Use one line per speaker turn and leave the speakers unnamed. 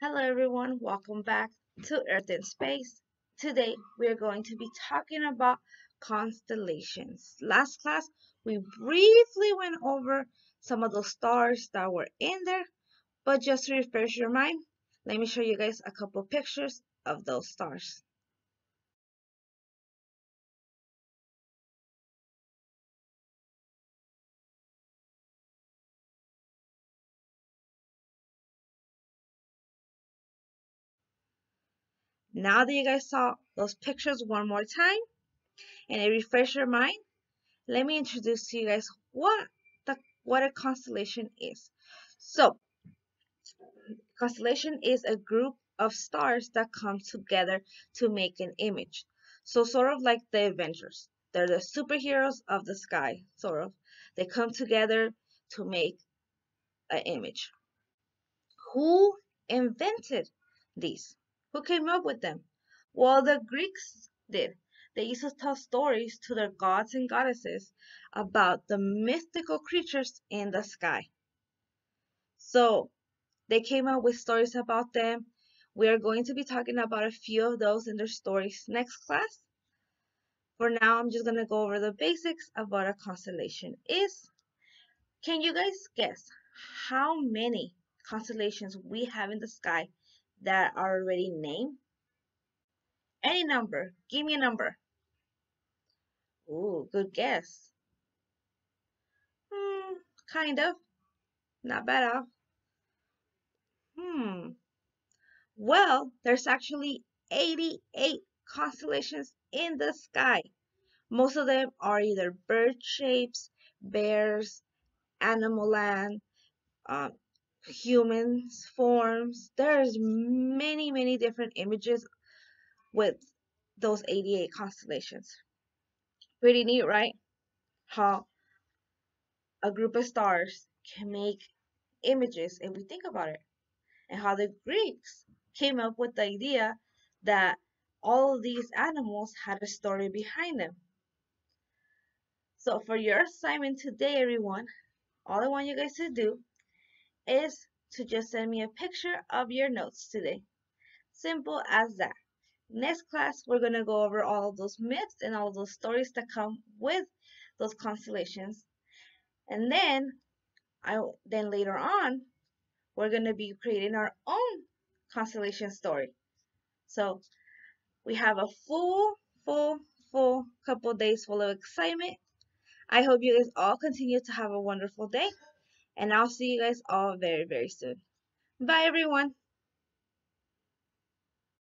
Hello everyone, welcome back to Earth and Space. Today we are going to be talking about constellations. Last class we briefly went over some of those stars that were in there, but just to refresh your mind, let me show you guys a couple pictures of those stars. Now that you guys saw those pictures one more time and it refresh your mind, let me introduce to you guys what the what a constellation is. So, constellation is a group of stars that come together to make an image. So sort of like the Avengers. They're the superheroes of the sky, sort of. They come together to make an image. Who invented these? Who came up with them? Well, the Greeks did. They used to tell stories to their gods and goddesses about the mystical creatures in the sky. So they came up with stories about them. We are going to be talking about a few of those in their stories next class. For now, I'm just going to go over the basics of what a constellation is. Can you guys guess how many constellations we have in the sky that are already named? Any number. Give me a number. Ooh, good guess. Hmm, kind of. Not bad off. Hmm. Well, there's actually 88 constellations in the sky. Most of them are either bird shapes, bears, animal land, uh, humans forms there's many many different images with those 88 constellations. Pretty neat right? How a group of stars can make images if we think about it. And how the greeks came up with the idea that all of these animals had a story behind them. So for your assignment today everyone all i want you guys to do is to just send me a picture of your notes today. Simple as that. Next class, we're going to go over all of those myths and all those stories that come with those constellations. And then, I then later on, we're going to be creating our own constellation story. So, we have a full, full, full couple days full of excitement. I hope you guys all continue to have a wonderful day. And I'll see you guys all very, very soon. Bye, everyone.